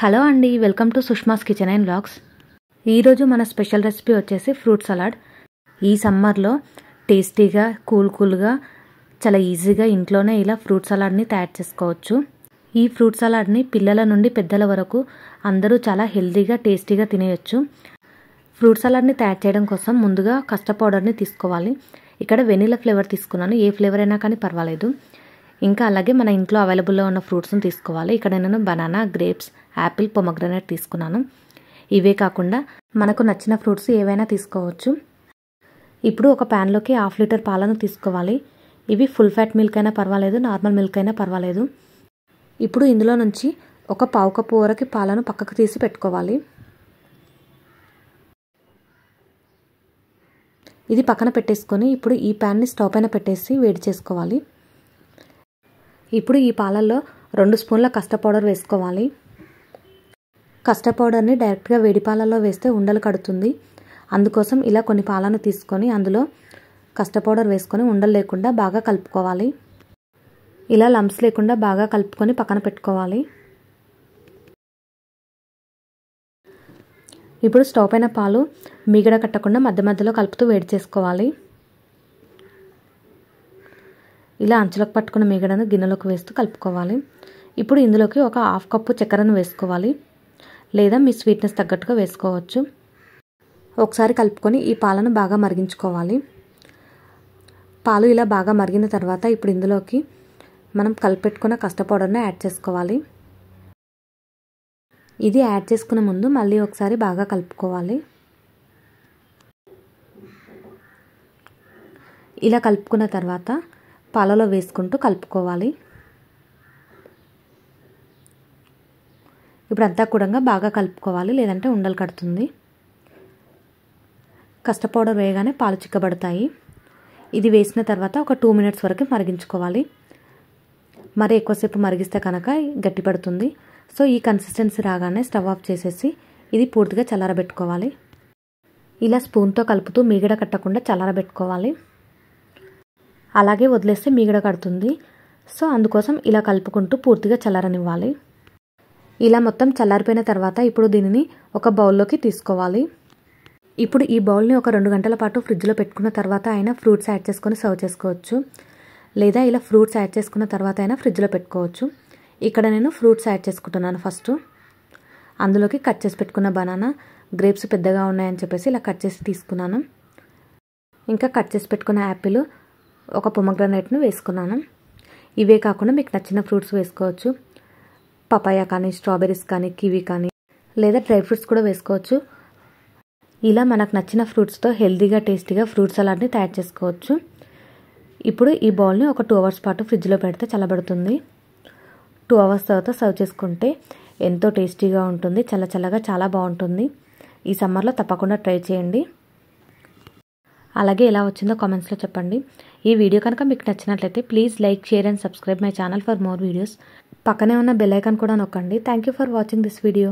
Hello అండి welcome to Sushma's kitchen and blogs ఈరోజు మన స్పెషల్ రెసిపీ వచ్చేసి ఫ్రూట్ సలాడ్. ఈ సమ్మర్లో టేస్టీగా కూల్ కూల్గా చాలా ఈజీగా ఇంట్లోనే ఇలా ఫ్రూట్ సలాడ్ని తయారు చేసుకోవచ్చు. ఈ ఫ్రూట్ సలాడ్ని పిల్లల నుండి పెద్దల వరకు అందరూ చాలా హెల్తీగా టేస్టీగా తినేయచ్చు. ఫ్రూట్ సలాడ్ని తయారు చేయడం కోసం ముందుగా కస్టర్డ్ పౌడర్ని తీసుకోవాలి. ఇక్కడ వెనీలా ఫ్లేవర్ తీసుకున్నాను. ఏ ఫ్లేవర్ అయినా కానీ పర్వాలేదు. ఇంకా అలాగే మన ఇంట్లో అవైలబుల్లో ఉన్న ఫ్రూట్స్ని తీసుకోవాలి. ఇక్కడ నేను బనానా గ్రేప్స్ యాపిల్ పొమగ్రనేట్ తీసుకున్నాను. ఇవే కాకుండా మనకు నచ్చిన ఫ్రూట్స్ ఏవైనా తీసుకోవచ్చు. ఇప్పుడు ఒక ప్యాన్లోకి హాఫ్ లీటర్ పాలను తీసుకోవాలి. ఇవి ఫుల్ ఫ్యాట్ మిల్క్ అయినా పర్వాలేదు నార్మల్ మిల్క్ అయినా పర్వాలేదు. ఇప్పుడు ఇందులో నుంచి ఒక పావు కప్పు వరకు పాలను పక్కకు తీసి పెట్టుకోవాలి. ఇది పక్కన పెట్టేసుకొని ఇప్పుడు ఈ ప్యాన్ని స్టవ్ పైన పెట్టేసి వేడి చేసుకోవాలి. ఇప్పుడు ఈ పాలల్లో రెండు స్పూన్ల కస్టర్డ్ పౌడర్ వేసుకోవాలి. కస్టర్డ్ పౌడర్ని డైరెక్ట్గా వేడి పాలల్లో వేస్తే ఉండలు కడుతుంది. అందుకోసం ఇలా కొన్ని పాలను తీసుకొని అందులో కస్టర్డ్ పౌడర్ వేసుకొని ఉండలు లేకుండా బాగా కలుపుకోవాలి. ఇలా లంప్స్ లేకుండా బాగా కలుపుకొని పక్కన పెట్టుకోవాలి. ఇప్పుడు స్టవ్ పైన పాలు మీగడ కట్టకుండా మధ్య మధ్యలో కలుపుతూ వేడి చేసుకోవాలి. ఇలా అంచులకు పట్టుకున్న మీగడను గిన్నెలోకి వేస్తూ కలుపుకోవాలి. ఇప్పుడు ఇందులోకి ఒక హాఫ్ కప్పు చక్కెరను వేసుకోవాలి. లేదా మీ స్వీట్నెస్ తగ్గట్టుగా వేసుకోవచ్చు. ఒకసారి కలుపుకొని ఈ పాలను బాగా మరిగించుకోవాలి. పాలు ఇలా బాగా మరిగిన తర్వాత ఇప్పుడు ఇందులోకి మనం కలిపెట్టుకున్న కష్ట పౌడర్ని యాడ్ చేసుకోవాలి. ఇది యాడ్ చేసుకునే ముందు మళ్ళీ ఒకసారి బాగా కలుపుకోవాలి. ఇలా కలుపుకున్న తర్వాత పాలలో వేసుకుంటూ కలుపుకోవాలి. ఇప్పుడు అంతా కూడా బాగా కలుపుకోవాలి లేదంటే ఉండలు కడుతుంది. కష్ట పౌడర్ వేయగానే పాలు చిక్కబడతాయి. ఇది వేసిన తర్వాత ఒక టూ మినిట్స్ వరకు మరిగించుకోవాలి. మరి ఎక్కువసేపు మరిగిస్తే కనుక గట్టిపడుతుంది సో ఈ కన్సిస్టెన్సీ రాగానే స్టవ్ ఆఫ్ చేసేసి ఇది పూర్తిగా చల్లారబెట్టుకోవాలి. ఇలా స్పూన్తో కలుపుతూ మీగడ కట్టకుండా చల్లారబెట్టుకోవాలి. అలాగే వదిలేస్తే మీగడ కడుతుంది. సో అందుకోసం ఇలా కలుపుకుంటూ పూర్తిగా చల్లారనివ్వాలి. ఇలా మొత్తం చల్లారిపోయిన తర్వాత ఇప్పుడు దీనిని ఒక బౌల్లోకి తీసుకోవాలి. ఇప్పుడు ఈ బౌల్ని ఒక రెండు గంటల పాటు ఫ్రిడ్జ్లో పెట్టుకున్న తర్వాత అయినా ఫ్రూట్స్ యాడ్ చేసుకొని సర్వ్ చేసుకోవచ్చు. లేదా ఇలా ఫ్రూట్స్ యాడ్ చేసుకున్న తర్వాత అయినా ఫ్రిడ్జ్లో పెట్టుకోవచ్చు. ఇక్కడ నేను ఫ్రూట్స్ యాడ్ చేసుకుంటున్నాను ఫస్ట్. అందులోకి కట్ చేసి పెట్టుకున్న బనానా గ్రేప్స్ పెద్దగా ఉన్నాయని చెప్పేసి ఇలా కట్ చేసి తీసుకున్నాను. ఇంకా కట్ చేసి పెట్టుకున్న యాపిల్ ఒక పొమగ్రనేట్ను వేసుకున్నాను. ఇవే కాకుండా మీకు నచ్చిన ఫ్రూట్స్ వేసుకోవచ్చు. పపాయ కానీ స్ట్రాబెర్రీస్ కానీ కివీ కానీ లేదా డ్రై ఫ్రూట్స్ కూడా వేసుకోవచ్చు. ఇలా మనకు నచ్చిన ఫ్రూట్స్తో హెల్తీగా టేస్టీగా ఫ్రూట్ సలాడ్ని తయారు చేసుకోవచ్చు. ఇప్పుడు ఈ బౌల్ని ఒక టూ అవర్స్ పాటు ఫ్రిడ్జ్లో పెడితే చల్లబడుతుంది. టూ అవర్స్ తర్వాత సర్వ్ చేసుకుంటే ఎంతో టేస్టీగా ఉంటుంది చల్ల చల్లగా చాలా బాగుంటుంది. ఈ సమ్మర్లో తప్పకుండా ట్రై చేయండి. అలాగే ఎలా వచ్చిందో కామెంట్స్లో చెప్పండి. ఈ వీడియో కనుక మీకు నచ్చినట్లయితే please like share and subscribe my channel for more videos పక్కనే ఉన్న బెల్ ఐకాన్ కూడా నొక్కండి. Thank you for watching this video